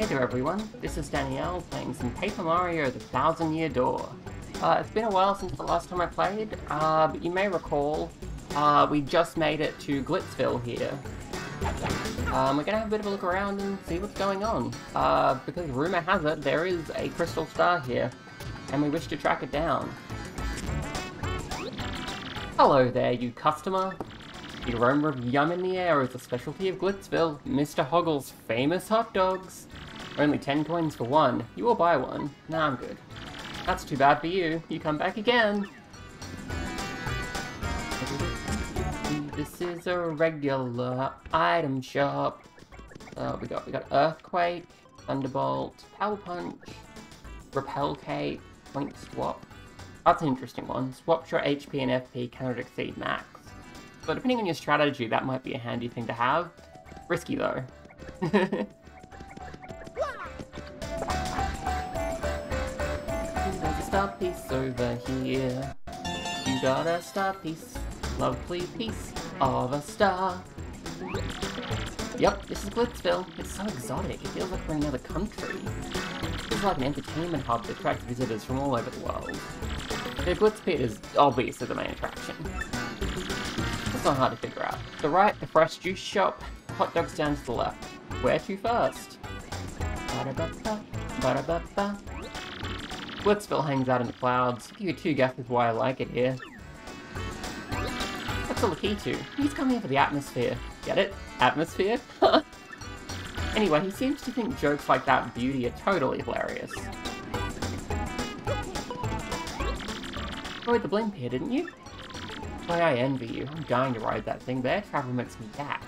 Hey there everyone, this is Danielle playing some Paper Mario The Thousand Year Door. Uh, it's been a while since the last time I played, uh, but you may recall uh, we just made it to Glitzville here. Um, we're gonna have a bit of a look around and see what's going on, uh, because rumour has it there is a crystal star here, and we wish to track it down. Hello there, you customer. The aroma of yum in the air is a specialty of Glitzville, Mr. Hoggle's famous hot dogs. Only 10 coins for one. You will buy one. Nah, I'm good. That's too bad for you. You come back again. This is a regular item shop. Uh, we got we got Earthquake, Thunderbolt, Power Punch, Repel Cape, Point Swap. That's an interesting one. Swaps your HP and FP cannot exceed max. So depending on your strategy, that might be a handy thing to have. Risky though. Star piece over here. You got a star piece, lovely piece of a star. Yep, this is Glitzville. It's so exotic, it feels like we're in another country. This is like an entertainment hub that attracts visitors from all over the world. The Glitz Pit is obviously the main attraction. It's not hard to figure out. The right, the fresh juice shop, hot dogs down to the left. Where to first? Ba-da-ba-ba, ba-da-ba-ba. Glitzville hangs out in the clouds. Give you two guesses why I like it here. What's all the key to? He's coming for the atmosphere. Get it? Atmosphere? anyway, he seems to think jokes like that beauty are totally hilarious. Rode the blimp here, didn't you? Why, I envy you. I'm dying to ride that thing. Their travel makes me gag.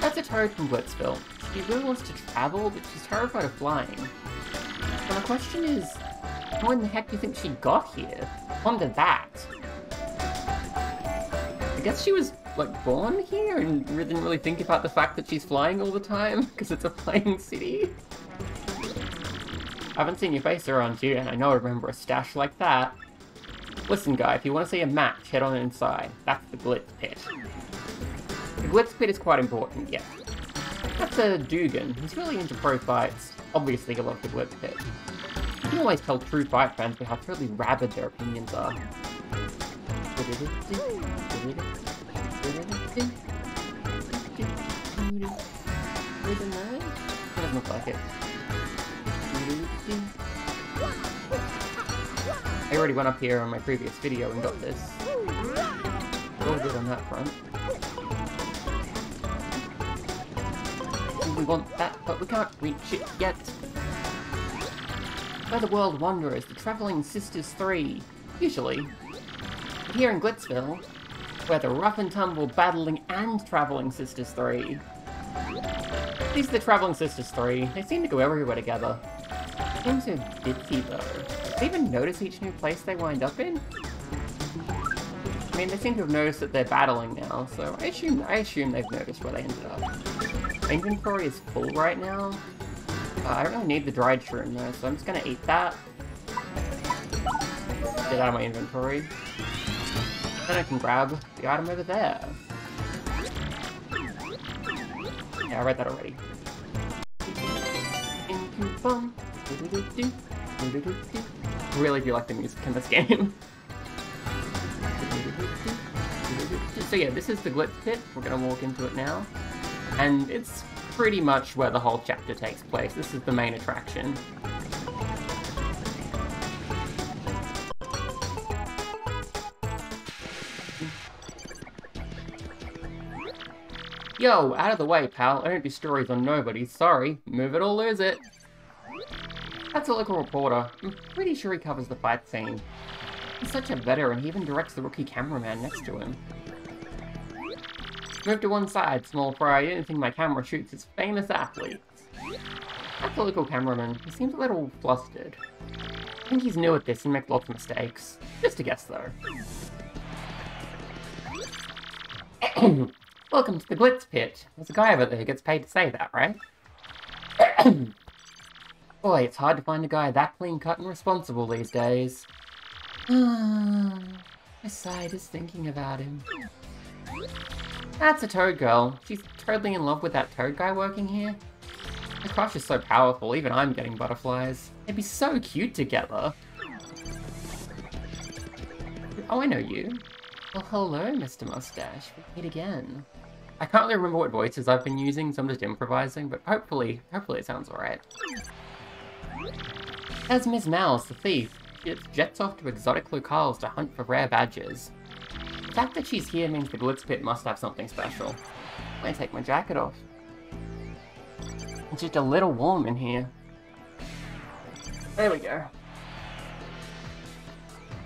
That's a Toad from Glitzville. She really wants to travel, but she's terrified of flying. My question is, how in the heck do you think she got here? On Ponder that. I guess she was, like, born here and didn't really think about the fact that she's flying all the time, because it's a flying city? I haven't seen your face around here, and I know I remember a stash like that. Listen, guy, if you want to see a match, head on inside. That's the Glitz Pit. The Glitz Pit is quite important, yeah. That's a Dugan. He's really into pro fights. Obviously, he loves the Glitz Pit. You can always tell true fight fans by how totally rabid their opinions are. Doesn't look like it. I already went up here on my previous video and got this. All good on that front. We want that, but we can't reach it yet. Where the World Wanderers, the Travelling Sisters 3. Usually. But here in Glitzville, where the Rough and Tumble Battling and Travelling Sisters 3. These are the Travelling Sisters 3. They seem to go everywhere together. Seems so ditzy though. Do they even notice each new place they wind up in? I mean, they seem to have noticed that they're battling now, so I assume I assume they've noticed where they ended up. Inventory is full right now. Uh, I don't really need the dried shroom though, so I'm just gonna eat that. Get out of my inventory. Then I can grab the item over there. Yeah, I read that already. Really do like the music in this game. so yeah, this is the Glitz Pit. We're gonna walk into it now. And it's pretty much where the whole chapter takes place. This is the main attraction. Yo, out of the way, pal. I don't do stories on nobody. Sorry. Move it or lose it. That's a local reporter. I'm pretty sure he covers the fight scene. He's such a veteran, he even directs the rookie cameraman next to him. Move to one side, small fry. Anything my camera shoots is famous athletes. That's a local cameraman. He seems a little flustered. I think he's new at this and makes lots of mistakes. Just a guess, though. Welcome to the Glitz Pit. There's a guy over there who gets paid to say that, right? Boy, it's hard to find a guy that clean-cut and responsible these days. my side is thinking about him. That's a Toad Girl. She's totally in love with that Toad guy working here. The crush is so powerful, even I'm getting butterflies. They'd be so cute together. Oh, I know you. Well, hello, Mr. Mustache. We meet again. I can't really remember what voices I've been using, so I'm just improvising, but hopefully, hopefully it sounds alright. There's Ms. Mowz, the thief. She jets off to exotic locales to hunt for rare badges. The fact that she's here means the Glitz Pit must have something special. I'm gonna take my jacket off. It's just a little warm in here. There we go.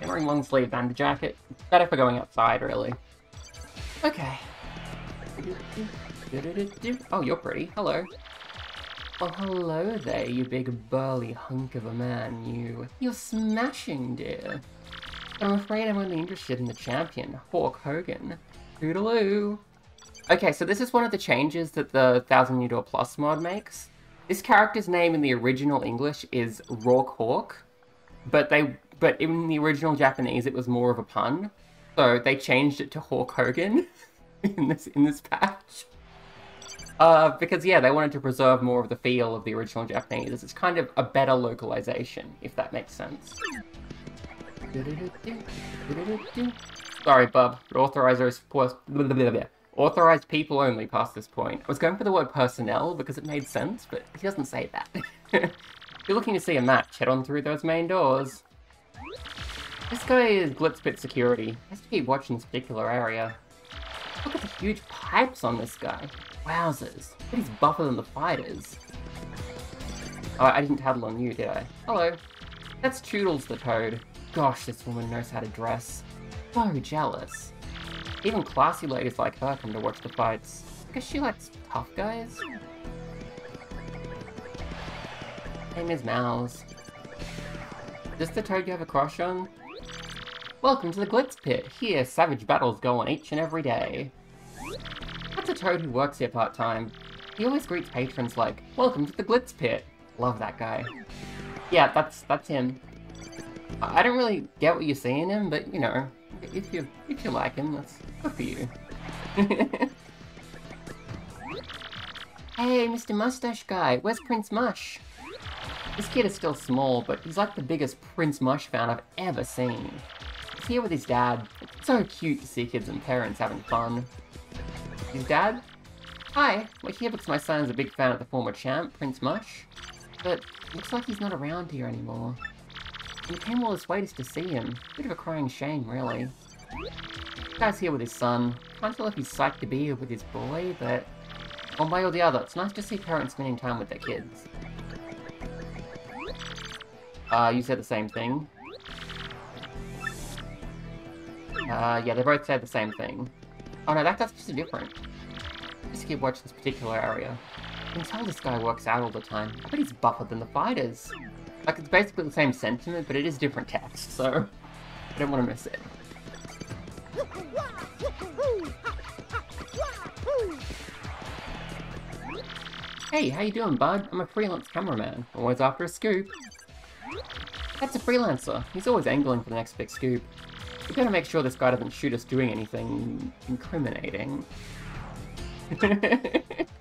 I'm wearing long sleeve and the jacket. Better for going outside, really. Okay. Oh, you're pretty. Hello. Oh, hello there, you big burly hunk of a man, you. You're smashing, dear. I'm afraid I'm only interested in the champion, Hawk Hogan. Toodaloo. Okay, so this is one of the changes that the Thousand Year Door Plus mod makes. This character's name in the original English is Rawk Hawk, but they but in the original Japanese it was more of a pun. So they changed it to Hawk Hogan in this in this patch. Uh, because yeah, they wanted to preserve more of the feel of the original Japanese. It's kind of a better localization, if that makes sense. Sorry, bub, but authorizers authorized people only past this point. I was going for the word personnel because it made sense, but he doesn't say that. if you're looking to see a match, head on through those main doors. This guy is Glitzpit security. He has to keep watching this particular area. Look at the huge pipes on this guy. Wowzers. But he's buffer than the fighters. Oh, I didn't tattle on you, did I? Hello. That's Toodles the Toad. Gosh, this woman knows how to dress. So jealous. Even classy ladies like her come to watch the fights. Guess she likes tough guys? Hey, Ms. Mowz. Is this the Toad you have a crush on? Welcome to the Glitz Pit. Here, savage battles go on each and every day. That's a Toad who works here part-time. He always greets patrons like, Welcome to the Glitz Pit. Love that guy. Yeah, that's that's him. I don't really get what you see in him, but you know, if you if you like him, that's good for you. hey, Mr. Mustache Guy, where's Prince Mush? This kid is still small, but he's like the biggest Prince Mush fan I've ever seen. He's here with his dad. It's so cute to see kids and parents having fun. His dad? Hi, we're here because my son is a big fan of the former champ, Prince Mush. But looks like he's not around here anymore. He came all this way just to see him. Bit of a crying shame, really. guy's here with his son. Can't tell if he's psyched to be here with his boy, but one way or the other, it's nice to see parents spending time with their kids. Uh, you said the same thing. Uh, yeah, they both said the same thing. Oh no, that, that's just different. Just keep watching this particular area. You can tell this guy works out all the time. I bet he's buffer than the fighters. Like, it's basically the same sentiment, but it is different text, so I don't want to miss it. Hey, how you doing, bud? I'm a freelance cameraman. Always after a scoop. That's a freelancer. He's always angling for the next big scoop. We gotta make sure this guy doesn't shoot us doing anything incriminating.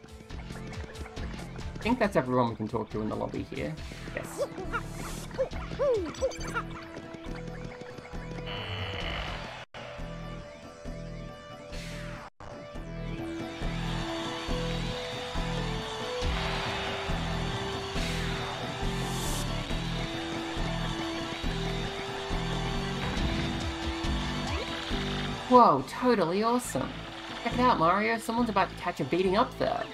I think that's everyone we can talk to in the lobby here. Yes. Whoa, totally awesome. Check it out, Mario. Someone's about to catch a beating up there.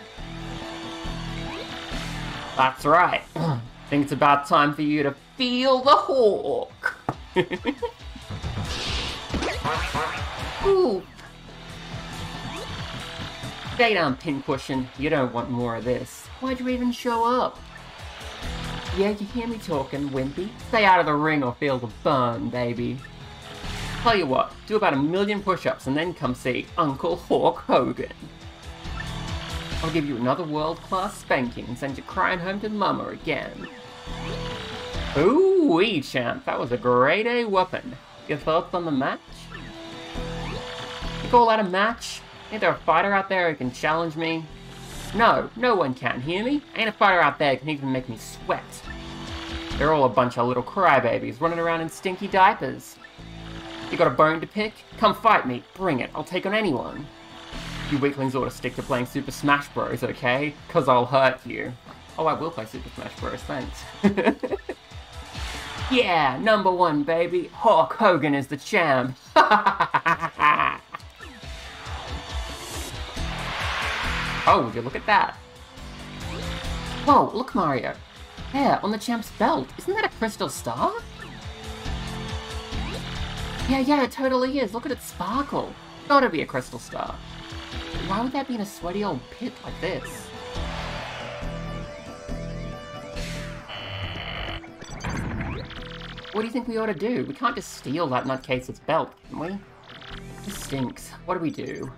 That's right. I think it's about time for you to feel the hawk. Ooh. Stay down, pincushion. You don't want more of this. Why'd you even show up? Yeah, you hear me talking, Wimpy? Stay out of the ring or feel the burn, baby. Tell you what, do about a million push-ups and then come see Uncle Hawk Hogan. I'll give you another world-class spanking and send you crying home to mama again. Ooh-wee, champ, that was a great A whooping. Your thoughts on the match? You call that a match? Ain't there a fighter out there who can challenge me? No, no one can hear me. Ain't a fighter out there who can even make me sweat. They're all a bunch of little crybabies running around in stinky diapers. You got a bone to pick? Come fight me. Bring it. I'll take on anyone. You weaklings ought to stick to playing Super Smash Bros, okay? Cause I'll hurt you. Oh, I will play Super Smash Bros, thanks. yeah, number one, baby. Hawk Hogan is the champ. oh, would you look at that? Whoa, look, Mario. There, on the champ's belt. Isn't that a crystal star? Yeah, yeah, it totally is. Look at it sparkle. Gotta be a crystal star. Why would that be in a sweaty old pit like this? What do you think we ought to do? We can't just steal that nutcase's belt, can we? This stinks. What do we do?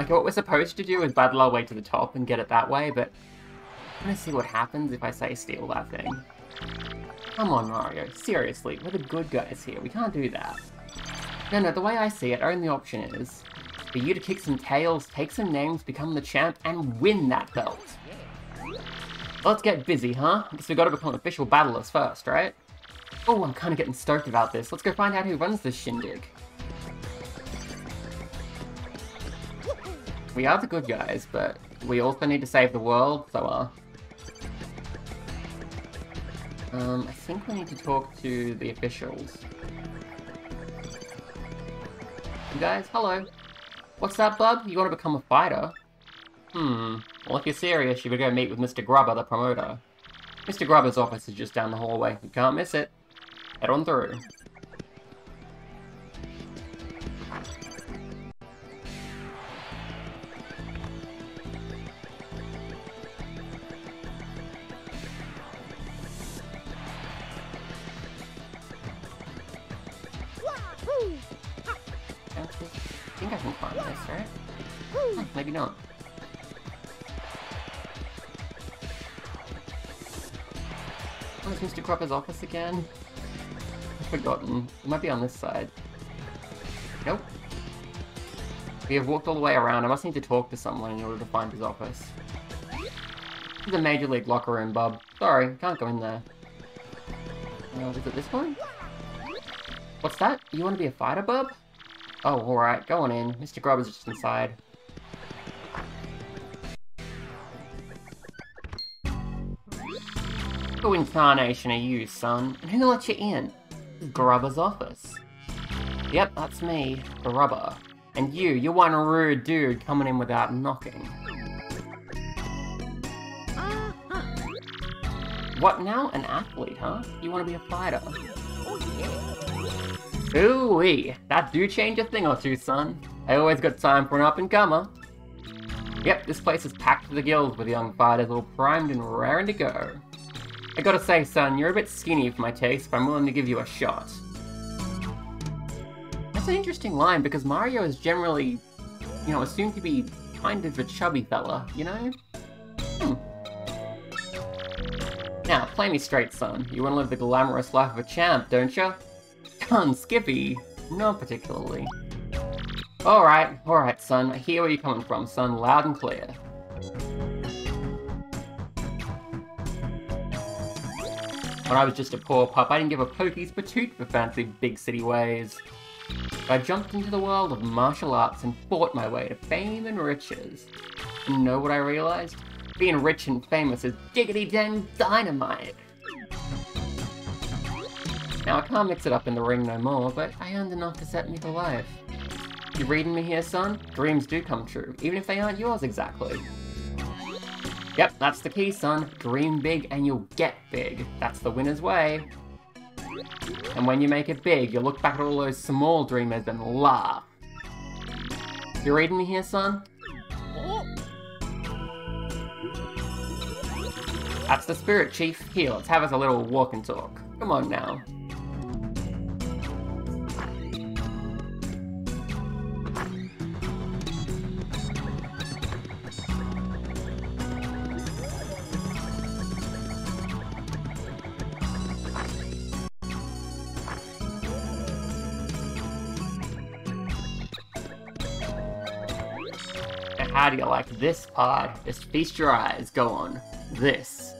Okay, what we're supposed to do is battle our way to the top and get it that way, but I'm gonna see what happens if I say steal that thing. Come on, Mario. Seriously, we're the good guys here. We can't do that. No, no, the way I see it, our only option is for you to kick some tails, take some names, become the champ, and win that belt. Let's get busy, huh? I guess we gotta become official battlers first, right? Oh, I'm kinda getting stoked about this. Let's go find out who runs this shindig. We are the good guys, but we also need to save the world, so uh... Um, I think we need to talk to the officials. You guys, hello. What's that, bub? You want to become a fighter? Hmm. Well, if you're serious, you better go meet with Mr. Grubber, the promoter. Mr. Grubber's office is just down the hallway. You can't miss it. Head on through. Maybe not. Where's Mr. Grubber's office again? I've forgotten. It might be on this side. Nope. We have walked all the way around. I must need to talk to someone in order to find his office. The Major League locker room, bub. Sorry, can't go in there. Uh, is it this one? What's that? You want to be a fighter, bub? Oh, alright, go on in. Mr. Grubb is just inside. Incarnation are you, son? And who let you in? Grubber's office. Yep, that's me, Grubber. And you, you're one rude dude coming in without knocking. What now? An athlete, huh? You want to be a fighter? Ooh-wee, that do change a thing or two, son. I always got time for an up-and-comer. Yep, this place is packed to the gills with young fighters all primed and raring to go. I gotta say, son, you're a bit skinny for my taste, but I'm willing to give you a shot. That's an interesting line, because Mario is generally, you know, assumed to be kind of a chubby fella, you know? Hmm. Now, play me straight, son. You want to live the glamorous life of a champ, don't you? Come, Skippy. Not particularly. Alright, alright, son. I hear where you're coming from, son. Loud and clear. When I was just a poor pup, I didn't give a pokey's patoot for fancy big city ways. I jumped into the world of martial arts and fought my way to fame and riches. And know what I realized? Being rich and famous is diggity dang dynamite. Now I can't mix it up in the ring no more, but I earned enough to set me for life. You reading me here, son? Dreams do come true, even if they aren't yours exactly. Yep, that's the key, son. Dream big and you'll get big. That's the winner's way. And when you make it big, you'll look back at all those small dreamers and laugh. You reading me here, son? That's the spirit, Chief. Here, let's have us a little walk and talk. Come on now. You like this pod? Just feast your eyes, go on. This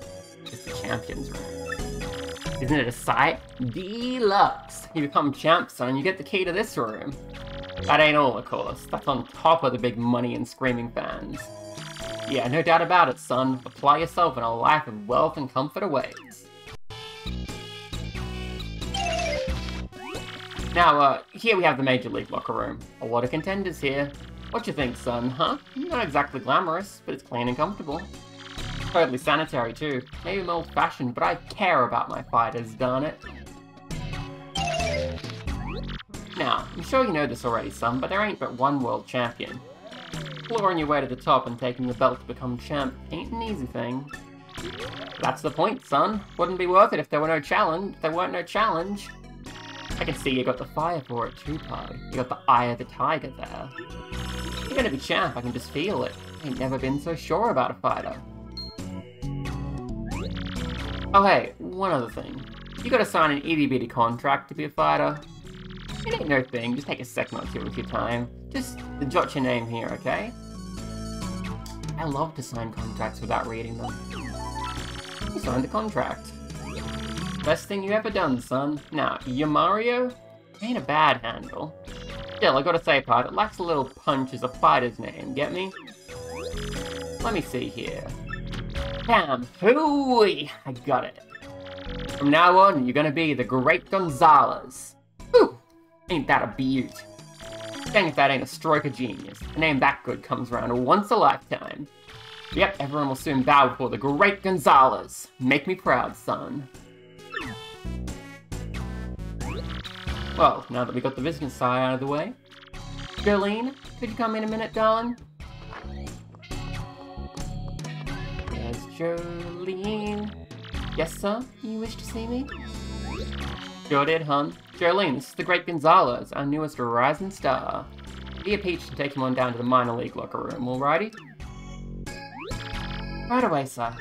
is the champion's room. Isn't it a sight? Deluxe! You become champ, son, you get the key to this room. That ain't all, of course. That's on top of the big money and screaming fans. Yeah, no doubt about it, son. Apply yourself and a life of wealth and comfort awaits. Now, uh, here we have the Major League locker room. A lot of contenders here. What you think, son, huh? Not exactly glamorous, but it's clean and comfortable. Totally sanitary, too. Maybe I'm old-fashioned, but I care about my fighters, darn it. Now, I'm sure you know this already, son, but there ain't but one world champion. Clawing your way to the top and taking the belt to become champ ain't an easy thing. That's the point, son. Wouldn't be worth it if there were no challenge. If there weren't no challenge. I can see you got the fire for it too, Pug. You got the eye of the tiger there. You're gonna be champ, I can just feel it. I ain't never been so sure about a fighter. Oh hey, one other thing. You gotta sign an itty bitty contract to be a fighter. It ain't no thing, just take a second or two of your time. Just jot your name here, okay? I love to sign contracts without reading them. You signed the contract. Best thing you ever done, son. Now, your Mario? Ain't a bad handle. Still, I gotta say, Pod, it lacks a little punch as a fighter's name, get me? Let me see here. Bam! Hooey! I got it. From now on, you're gonna be the Great Gonzalez. Whew! Ain't that a beaut? Dang if that ain't a stroke of genius. A name that good comes around once a lifetime. Yep, everyone will soon bow before the Great Gonzalez. Make me proud, son. Well, now that we got the visiting side out of the way, Jolene, could you come in a minute, darling? Yes, Jolene. Yes, sir? You wish to see me? Sure did, hun. Jolene, this is the Great Gonzalez, our newest rising star. Be a peach to take him on down to the minor league locker room, alrighty? Right away, sir.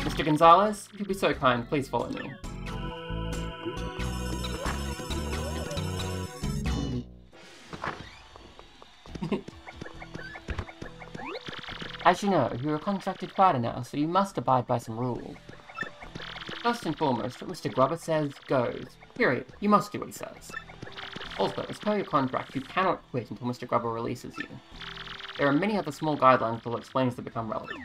Mr. Gonzalez, if you'd be so kind, please follow me. As you know, you're a contracted fighter now, so you must abide by some rules. First and foremost, what Mr. Grubber says goes. Period. You must do what he says. Also, as per your contract, you cannot quit until Mr. Grubber releases you. There are many other small guidelines that will explain as they become relevant.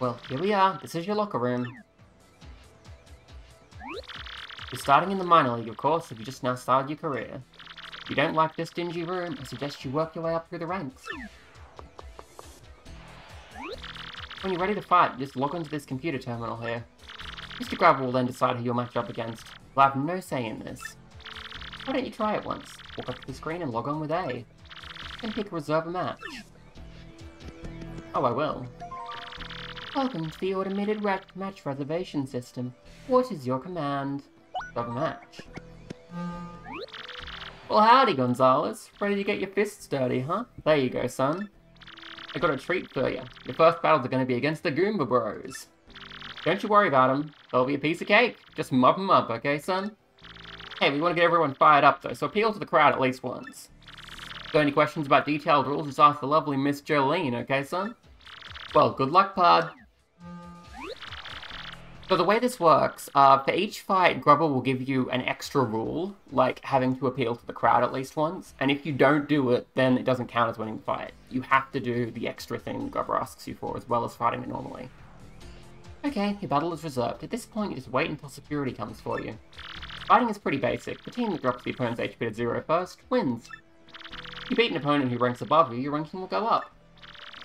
Well, here we are. This is your locker room. You're starting in the minor league, of course, if you just now started your career. If you don't like this dingy room, I suggest you work your way up through the ranks. When you're ready to fight, just log onto this computer terminal here. Mr. Gravel will then decide who you'll match up against. You'll have no say in this. Why don't you try it once? Walk up to the screen and log on with A. Then pick reserve a match. Oh, I will. Welcome to the automated match reservation system. What is your command? Reserve a match. Well, howdy, Gonzalez. Ready to get your fists dirty, huh? There you go, son. I got a treat for you. Your first battles are going to be against the Goomba Bros. Don't you worry about them. They'll be a piece of cake. Just mop them up, okay, son? Hey, we want to get everyone fired up, though, so appeal to the crowd at least once. Got any questions about detailed rules, just ask the lovely Miss Jolene, okay, son? Well, good luck, Pod. So the way this works, uh, for each fight, Grubber will give you an extra rule, like having to appeal to the crowd at least once, and if you don't do it, then it doesn't count as winning the fight. You have to do the extra thing Grubber asks you for, as well as fighting it normally. Okay, your battle is reserved. At this point, you just wait until security comes for you. Fighting is pretty basic. The team that drops the opponent's HP to zero first wins. If you beat an opponent who ranks above you, your ranking will go up.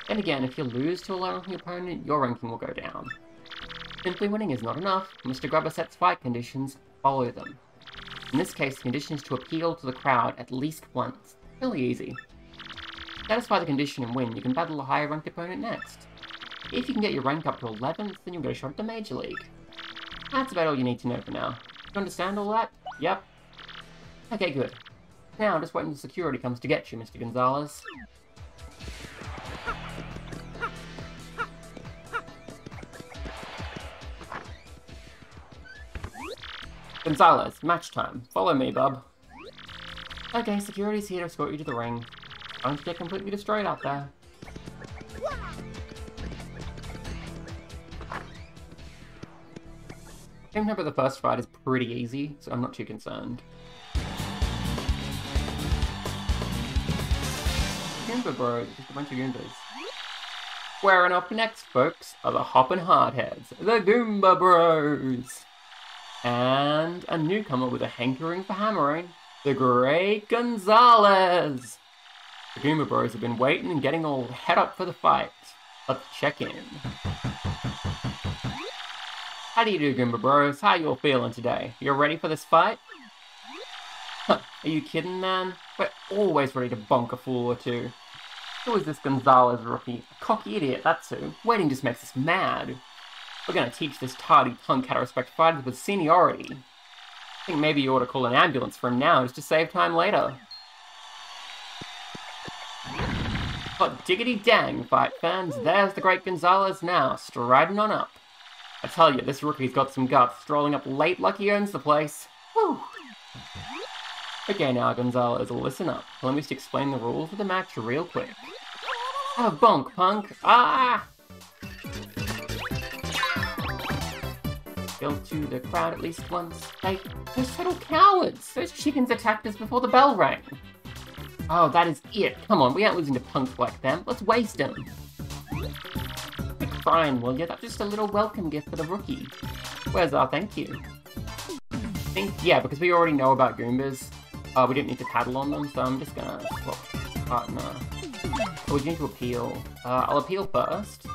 And again, if you lose to a low-ranking opponent, your ranking will go down. Simply winning is not enough. Mr. Grubber sets fight conditions, follow them. In this case, the condition is to appeal to the crowd at least once. Really easy. Satisfy the condition and win, you can battle a higher ranked opponent next. If you can get your rank up to 11th, then you'll get a shot at the Major League. That's about all you need to know for now. You understand all that? Yep. Okay, good. Now, just wait until security comes to get you, Mr. Gonzalez. Gonzalez, match time. Follow me, bub. Okay, security's here to escort you to the ring. Don't get completely destroyed out there. I remember the first fight is pretty easy, so I'm not too concerned. Goomba Bros, just a bunch of Goombas. Squaring up next, folks, are the Hoppin' Hardheads, the Goomba Bros. And a newcomer with a hankering for hammering, the Great Gonzalez. The Goomba Bros have been waiting and getting all head up for the fight. Let's check in. How do you do, Goomba Bros? How you all feeling today? You ready for this fight? Huh, are you kidding, man? We're always ready to bonk a fool or two. Who is this Gonzalez rookie? A cocky idiot, that's who. Waiting just makes us mad. We're gonna teach this tardy punk how to respect fighters with seniority. I think maybe you ought to call an ambulance for him now just to save time later. But diggity dang, fight fans, there's the great Gonzalez now, striding on up. I tell you, this rookie's got some guts, strolling up late like he owns the place. Whew. Okay now, Gonzalez, listen up. Let me just explain the rules of the match real quick. A bonk, punk! Ah! Go to the crowd at least once. Hey, those total cowards! Those chickens attacked us before the bell rang. Oh, that is it. Come on, we aren't losing to punks like them. Let's waste them. Quit crying, will you? That's just a little welcome gift for the rookie. Where's our thank you? I Think, yeah, because we already know about Goombas, uh, we didn't need to paddle on them, so I'm just gonna swap partner. Oh, we need to appeal. Uh, I'll appeal first.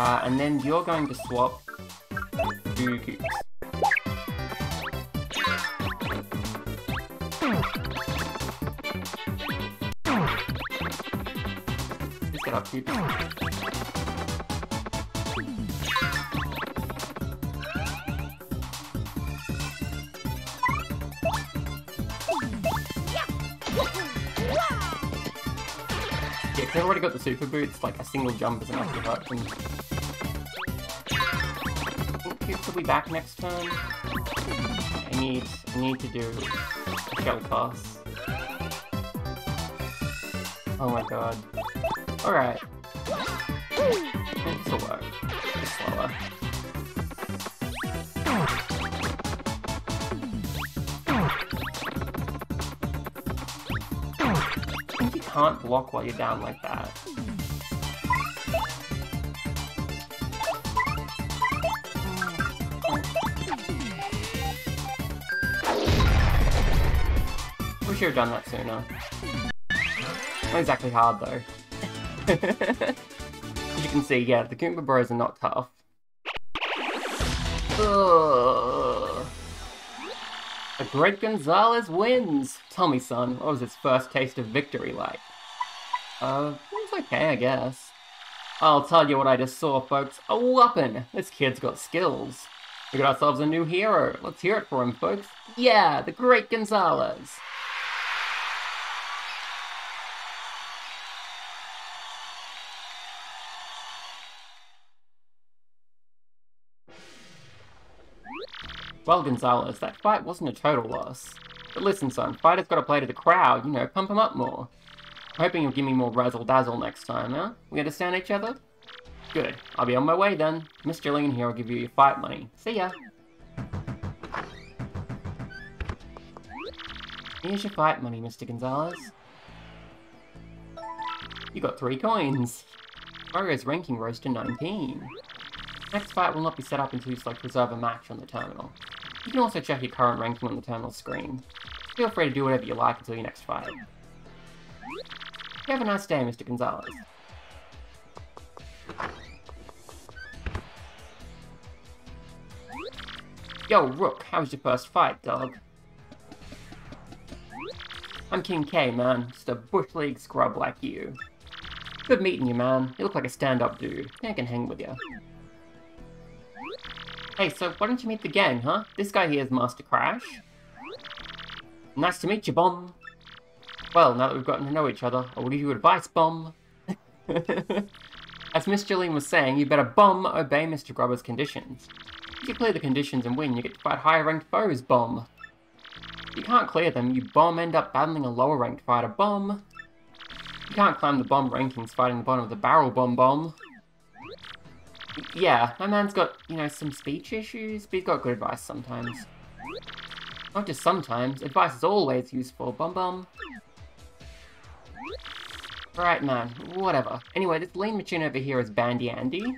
Uh, and then you're going to swap to. Just get up. Already got the super boots, like a single jump is enough to hurt them. Koops will be back next turn. I need, I need to do a shell pass. Oh my god. Alright. This'll work. Just slower. Can't block while you're down like that. We should have done that sooner. Not exactly hard though. As you can see, yeah, the Goomba Bros are not tough. Ugh. The Great Gonzalez wins! Tell me, son, what was his first taste of victory like? Uh, it's okay, I guess. I'll tell you what I just saw, folks. A whopping! This kid's got skills. We got ourselves a new hero. Let's hear it for him, folks. Yeah, the Great Gonzalez! Well, Gonzalez, that fight wasn't a total loss. But listen, son, fighters gotta play to the crowd, you know, pump 'em up more. I'm hoping you'll give me more razzle-dazzle next time, huh? We understand each other? Good. I'll be on my way then. Miss Jillian here will give you your fight money. See ya! Here's your fight money, Mr. Gonzalez. You got three coins. Mario's ranking rose to 19. Next fight will not be set up until you select reserve a match on the terminal. You can also check your current ranking on the terminal screen. Feel free to do whatever you like until your next fight. Have a nice day, Mr. Gonzalez. Yo, Rook, how was your first fight, dog? I'm King K, man. Just a Bush League scrub like you. Good meeting you, man. You look like a stand-up dude. I can hang with you. Hey, so why don't you meet the gang, huh? This guy here is Master Crash. Nice to meet you, Bomb. Well, now that we've gotten to know each other, I will give you advice, Bomb. As Miss Jillian was saying, you better bomb obey Mr. Grubber's conditions. If you clear the conditions and win, you get to fight higher ranked foes, bomb. If you can't clear them, you bomb end up battling a lower ranked fighter, bomb. You can't climb the bomb rankings fighting the bottom of the barrel, bomb bomb. Yeah, my man's got, you know, some speech issues, but he's got good advice sometimes. Not just sometimes, advice is always useful, bum bum. Right, man, whatever. Anyway, this lean machine over here is Bandy Andy.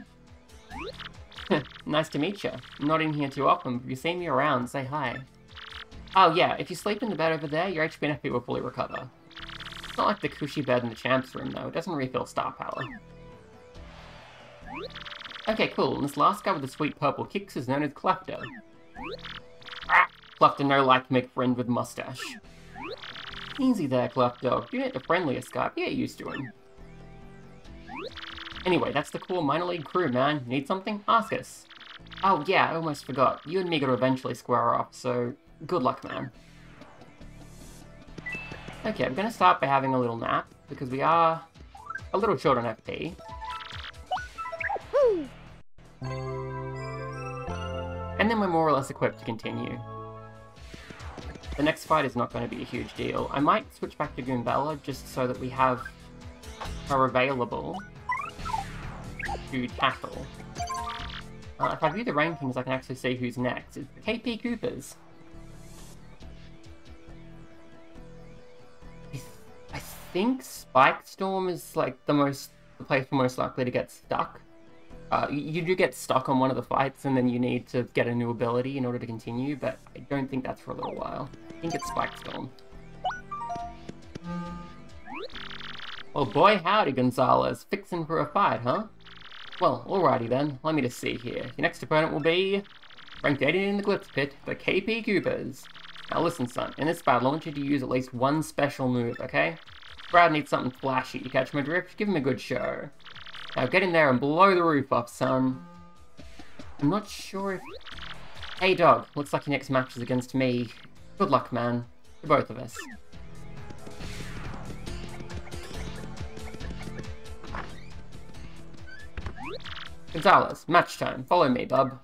nice to meet you. Not in here too often, but if you see me around, say hi. Oh yeah, if you sleep in the bed over there, your HP and FP will fully recover. It's not like the cushy bed in the champ's room though, it doesn't refill star power. Okay, cool, and this last guy with the sweet purple kicks is known as Clefto. Ah, Clefto no like to make friend with mustache. Easy there, Clefto. You ain't the friendliest guy, get used to him. Anyway, that's the cool minor league crew, man. Need something? Ask us. Oh yeah, I almost forgot. You and me gotta eventually square off, so good luck, man. Okay, I'm gonna start by having a little nap, because we are a little short on FP. And then we're more or less equipped to continue. The next fight is not going to be a huge deal. I might switch back to Goombella just so that we have her available to tackle. Uh, if I view the rankings, I can actually see who's next. It's the KP Koopas. I, th I think Spike Storm is like the most the place we're most likely to get stuck. Uh, you do get stuck on one of the fights and then you need to get a new ability in order to continue, but I don't think that's for a little while. I think it's Spike Storm. Well, boy howdy, Gonzalez. Fixing for a fight, huh? Well, alrighty then. Let me just see here. Your next opponent will be... Ranked 18 in the Glitz Pit, the KP Koopas. Now listen, son. In this battle, I want you to use at least one special move, okay? Brad needs something flashy. You catch my drift? Give him a good show. Now get in there and blow the roof off, son. I'm not sure if... Hey, dog. Looks like your next match is against me. Good luck, man. For both of us. Gonzalez, match time. Follow me, bub.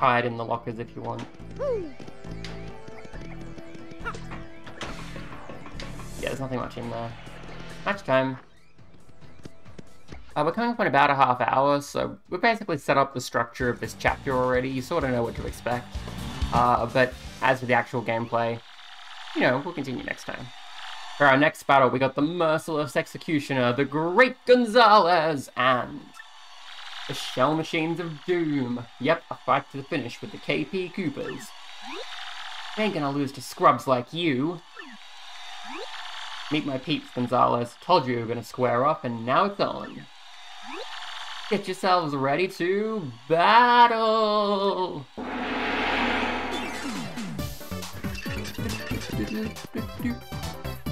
Hide in the lockers if you want. Yeah, there's nothing much in there. Match time. Uh, we're coming up in about a half hour, so we've basically set up the structure of this chapter already. You sort of know what to expect. Uh, but as for the actual gameplay, you know, we'll continue next time. For our next battle, we got the Merciless Executioner, the Great Gonzalez, and the Shell Machines of Doom. Yep, a fight to the finish with the KP Koopas. Ain't gonna lose to scrubs like you. Meet my peeps, Gonzalez. Told you we were gonna square up, and now it's on. Get yourselves ready to battle!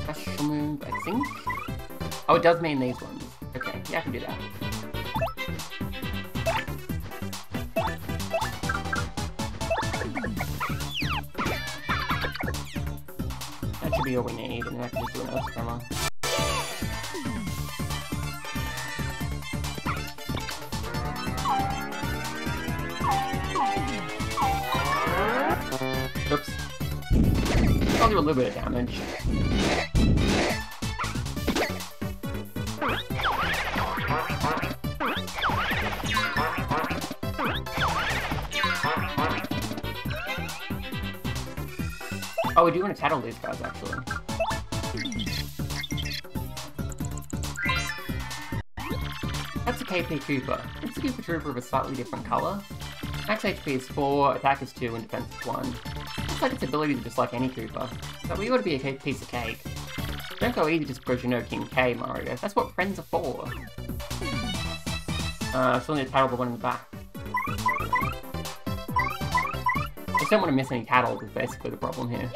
Special move, I think? Oh, it does mean these ones. Okay, yeah, I can do that. Be we need, and I can just do an Tremor. Uh. Oops. I'll do a little bit of damage. We do want to tattle these guys, actually. That's a KP Koopa. It's a Koopa Troopa of a slightly different color. Max HP is 4, attack is 2, and defense is 1. Looks like its ability is just like any Koopa. So we ought to be a piece of cake. Don't go easy just because you know King K, Mario. That's what friends are for. Uh, still need a tattle the one in the back. just don't want to miss any cattle is basically the problem here.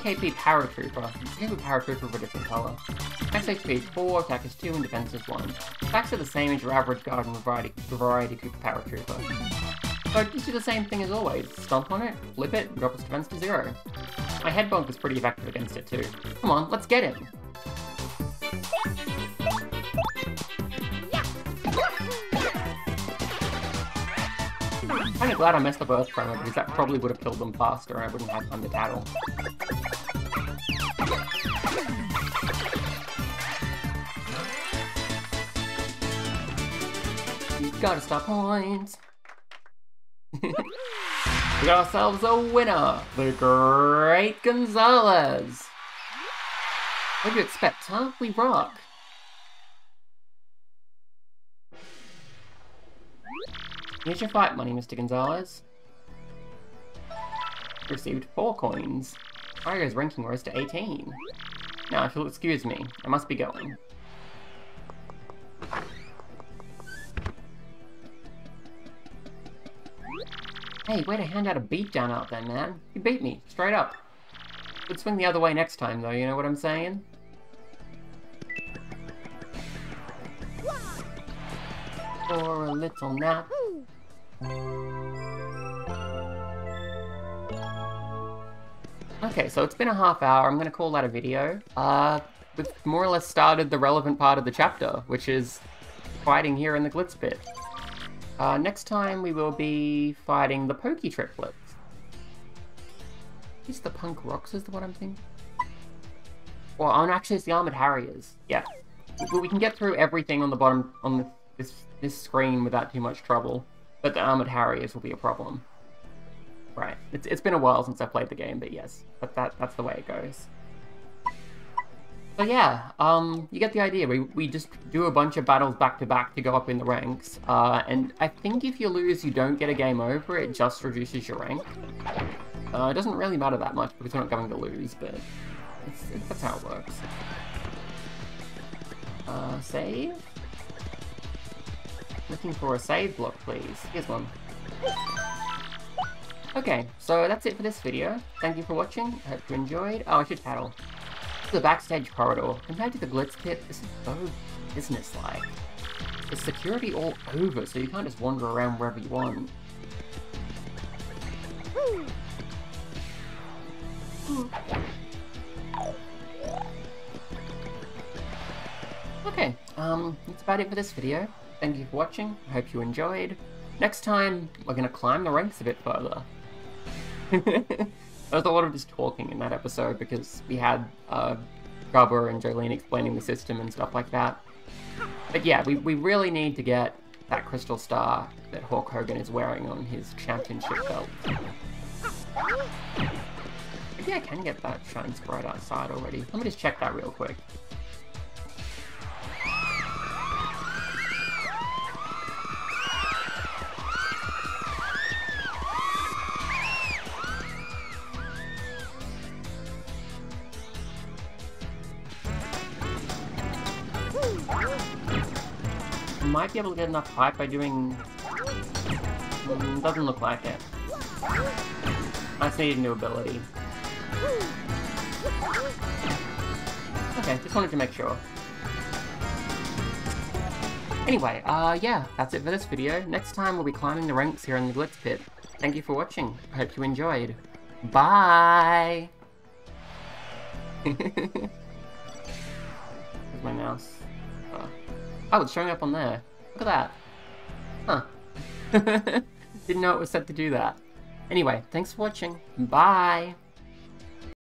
KP Paratroopa. Power Paratroopa of a different colour. Max HP is 4, attack is 2, and defense is 1. Attacks are the same as your average garden variety, variety Paratroopa. So just do the same thing as always. Stomp on it, flip it, drop its defense to 0. My head bonk is pretty effective against it too. Come on, let's get him! Kinda glad I messed up Earth Tremor because that probably would have killed them faster and I wouldn't have time to tattle. Gotta stop points! We got ourselves a winner! The Great Gonzales! What do you expect, huh? We rock! Here's your fight money, Mr. Gonzales. Received 4 coins. Mario's ranking rose to 18. Now, if you'll excuse me, I must be going. Hey, way to hand out a beatdown out there, man. You beat me, straight up. Could swing the other way next time, though, you know what I'm saying? For a little nap. Okay, so it's been a half hour. I'm to call that a video. Uh, we've more or less started the relevant part of the chapter, which is fighting here in the Glitz Pit. Uh, next time we will be fighting the Pokey Triplets. Is the Punk Rocks is the one I'm thinking? Well, oh, actually it's the Armored Harriers. Yeah. We, we can get through everything on the bottom, on the, this, this screen without too much trouble. But the Armored Harriers will be a problem. Right. It's, it's been a while since I played the game, but yes. But that that's the way it goes. So yeah, um, you get the idea. We, we just do a bunch of battles back to back to go up in the ranks. Uh, and I think if you lose, you don't get a game over. It just reduces your rank. Uh, it doesn't really matter that much because we're not going to lose, but it's, that's how it works. Uh, save? Looking for a save block, please. Here's one. Okay, so that's it for this video. Thank you for watching. I hope you enjoyed. Oh, I should tattle. Is the backstage corridor. Compared to the Glitz Pit, this is so business-like. There's security all over, so you can't just wander around wherever you want. Okay, um, that's about it for this video. Thank you for watching, I hope you enjoyed. Next time, we're gonna climb the ranks a bit further. there was a lot of just talking in that episode because we had uh, Grubber and Jolene explaining the system and stuff like that. But yeah, we, we really need to get that crystal star that Hulk Hogan is wearing on his championship belt. Maybe I can get that shine sprite outside already. Let me just check that real quick. Might be able to get enough hype by doing... Mm, doesn't look like it. I need a new ability. Okay, just wanted to make sure. Anyway, uh, yeah, that's it for this video. Next time we'll be climbing the ranks here in the Glitz Pit. Thank you for watching. I hope you enjoyed. Bye! Where's my mouse? Oh. oh, it's showing up on there. Look at that. Huh. Didn't know it was set to do that. Anyway, thanks for watching. Bye!